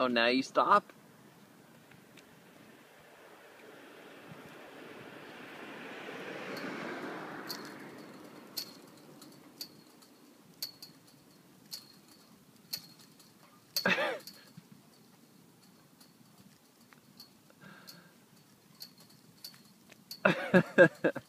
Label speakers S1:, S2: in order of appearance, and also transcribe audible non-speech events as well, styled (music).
S1: Oh, now you stop? (laughs)